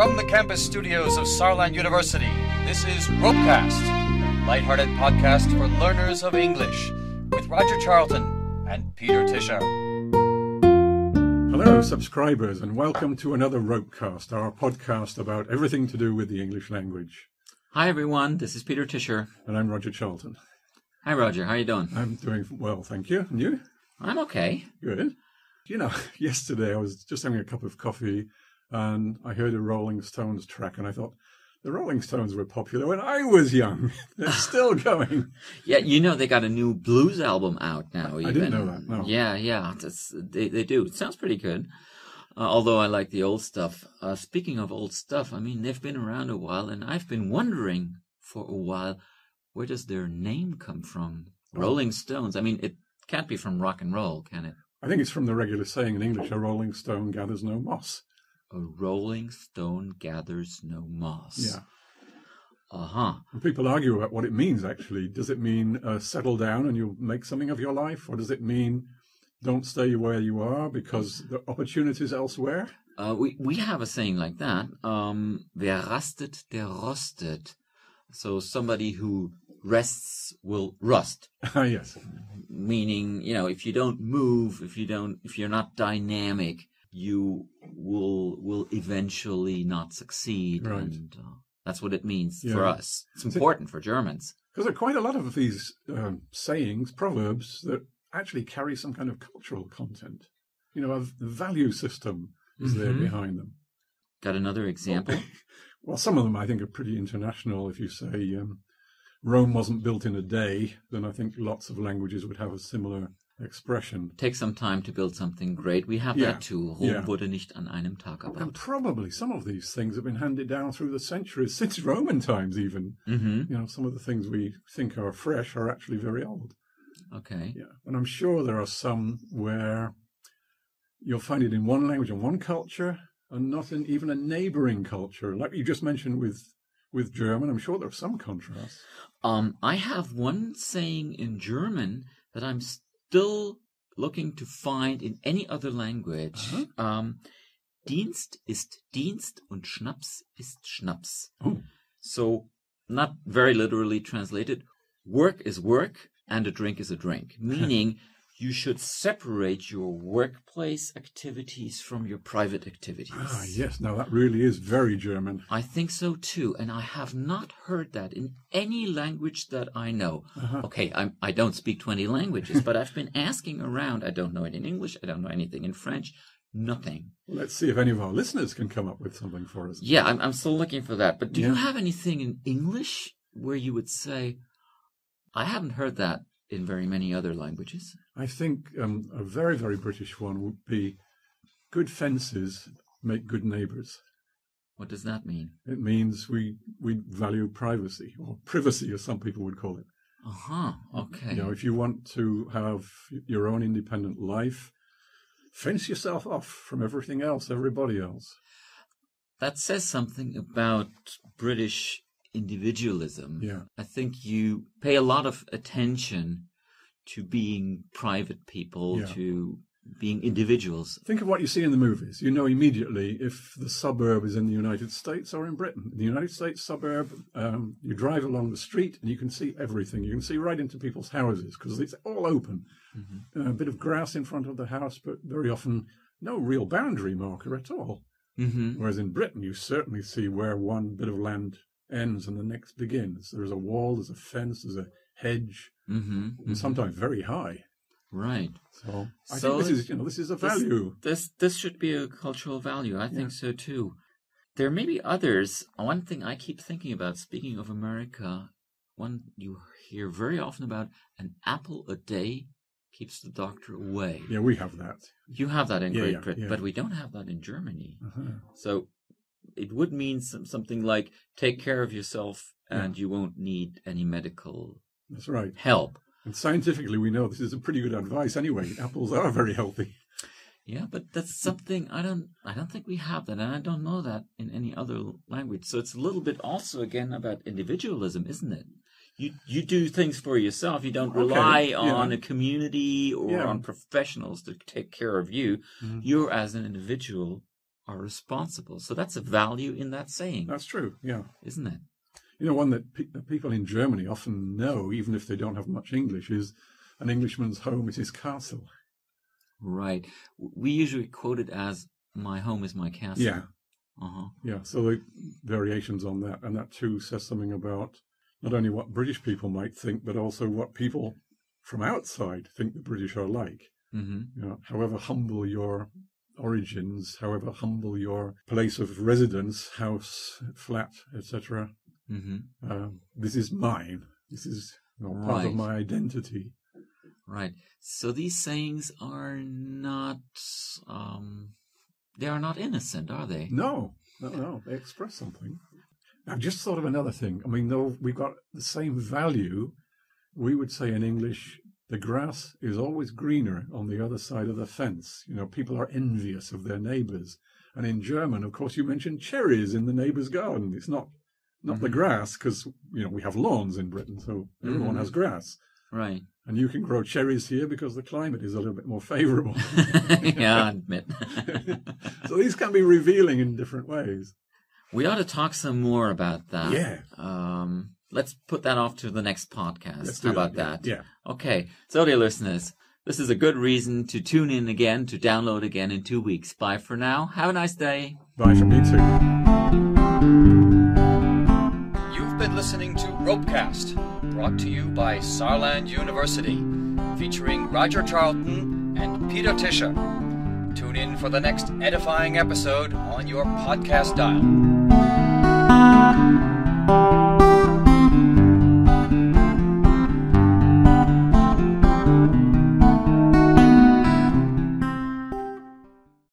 From the campus studios of Saarland University, this is Ropecast, lighthearted podcast for learners of English, with Roger Charlton and Peter Tischer. Hello, subscribers, and welcome to another Ropecast, our podcast about everything to do with the English language. Hi everyone, this is Peter Tischer. And I'm Roger Charlton. Hi Roger, how are you doing? I'm doing well, thank you. And you? I'm okay. Good. You know, yesterday I was just having a cup of coffee and I heard a Rolling Stones track and I thought, the Rolling Stones were popular when I was young. They're still going. Yeah, you know they got a new blues album out now. Even. I didn't know that. No. Yeah, yeah, they they do. It sounds pretty good. Uh, although I like the old stuff. Uh, speaking of old stuff, I mean they've been around a while, and I've been wondering for a while where does their name come from? Oh. Rolling Stones. I mean, it can't be from rock and roll, can it? I think it's from the regular saying in English: "A Rolling Stone gathers no moss." A rolling stone gathers no moss. Yeah. Uh huh. People argue about what it means. Actually, does it mean uh, settle down and you'll make something of your life, or does it mean don't stay where you are because the opportunities elsewhere? Uh, we we have a saying like that. Um, wer rastet, der rostet. So somebody who rests will rust. Ah, yes. Meaning, you know, if you don't move, if you don't, if you're not dynamic, you will will eventually not succeed. Right. And uh, that's what it means Yeah. for us. It's important for Germans. Because there are quite a lot of these um, sayings, proverbs that actually carry some kind of cultural content. You know, a value system is there Mhm. behind them. Got another example? Well, some of them I think are pretty international. If you say um, Rome wasn't built in a day, then I think lots of languages would have a similar expression. Take some time to build something great. We have Yeah. that too. Rom Yeah. wurde nicht an einem Tag And probably some of these things have been handed down through the centuries, since Roman times even. hmm You know, some of the things we think are fresh are actually very old. Okay. Yeah, and I'm sure there are some where you'll find it in one language and one culture, and not in even a neighbouring culture, like you just mentioned with with German. I'm sure there are some contrasts. Um, I have one saying in German that I'm still looking to find in any other language. Uh-huh. Um, Dienst ist Dienst und Schnaps ist Schnaps. Oh. So, not very literally translated, work is work and a drink is a drink, meaning you should separate your workplace activities from your private activities. Ah, yes. Now that really is very German. I think so too, and I have not heard that in any language that I know. Uh-huh. Okay, I'm, I don't speak 20 languages, but I've been asking around. I don't know it in English, I don't know anything in French, nothing. Let's see if any of our listeners can come up with something for us. Yeah, I'm, I'm still looking for that. But do you have anything in English where you would say, I haven't heard that in very many other languages? I think um, a very, very British one would be good fences make good neighbours. What does that mean? It means we we value privacy or privacy, as some people would call it. Uh huh. Okay. You know, if you want to have your own independent life, fence yourself off from everything else, everybody else. that says something about British individualism. Yeah. I think you pay a lot of attention to being private people, Yeah. to being individuals. Think of what you see in the movies. You know immediately if the suburb is in the United States or in Britain. In the United States suburb, um, you drive along the street and you can see everything. You can see right into people's houses because it's all open. Mm-hmm. a bit of grass in front of the house, but very often no real boundary marker at all. Mm-hmm. Whereas in Britain, you certainly see where one bit of land ends and the next begins. There's a wall, there's a fence, there's a hedge, Mm-hmm. and sometimes very high. Right. So I So think this is, you know, this is a value. This this should be a cultural value. I think so too. There may be others. One thing I keep thinking about, speaking of America, one you hear very often about an apple a day keeps the doctor away. Yeah, we have that. You have that in Yeah, Great yeah, Britain, but we don't have that in Germany. Uh-huh. So it would mean some, something like take care of yourself and you won't need any medical That's right. help. And scientifically, we know this is a pretty good advice anyway. Apples are very healthy. Yeah, but that's something I don't I don't think we have that and I don't know that in any other language. So it's a little bit also again about individualism, isn't it? You you do things for yourself. You don't Okay, rely yeah. on a community or Yeah. on professionals to take care of you. Mhm. You as an individual are responsible. So that's a value in that saying, That's true. Yeah. isn't it? You know, one that, pe- people in Germany often know, even if they don't have much English, is an Englishman's home is his castle. Right. We usually quote it as "My home is my castle." Yeah. Uh-huh. Yeah. So the variations on that, and that too says something about not only what British people might think, but also what people from outside think the British are like. hmm You know, however humble your origins, however humble your place of residence, house, flat, etc. hmm Um, this is mine. This is you know, part of my identity. Right. So these sayings are not um they are not innocent, are they? No, no, no. They express something. I just thought of another thing. I mean, though we've got the same value, we would say in English, the grass is always greener on the other side of the fence. You know, people are envious of their neighbors. And in German, of course, you mentioned cherries in the neighbor's garden. It's not not the Mhm. grass because you know we have lawns in Britain, so everyone Mhm. has grass. Right. And you can grow cherries here because the climate is a little bit more favorable. yeah, I admit. so these can be revealing in different ways. we ought to talk some more about that. Yeah. Um let's put that off to the next podcast. Let's How about that. that? Yeah. Okay. So dear listeners, this is a good reason to tune in again, to download again in two weeks. Bye for now. Have a nice day. Bye from me too. Listening to Ropecast, brought to you by Saarland University, featuring Roger Charlton and Peter Tischer. Tune in for the next edifying episode on your podcast dial.